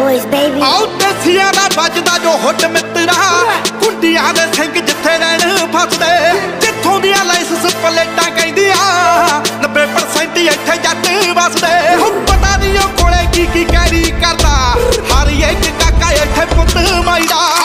boys, baby. ਆਉ ਦੇਸੀਆਂ ਦਾ ਵੱਜਦਾ ਜੋ ਹੁੱਟ ਮਿੱਤਰਾ ਕੁੰਡੀਆਂ ਦੇ ਸਿੰਘ ਜਿੱਥੇ ਰਹਿਣ ਫਸਦੇ। ਜਿੱਥੋਂ ਦੀਆਂ ਲਾਇਸੈਂਸ ਪਲੇਟਾਂ ਕਹਿੰਦੀਆਂ 90% ਇੱਥੇ ਜੱਟ ਵਸਦੇ। ਹੁਣ ਪਤਾ ਨਹੀਂ ਉਹ ਕੋਲੇ ਕੀ ਕੀ ਕੈਰੀ ਕਰਦਾ। ਹਰ ਇੱਕ ਕਾਕਾ ਇੱਥੇ ਪੁੱਤ ਮਾਈਦਾ।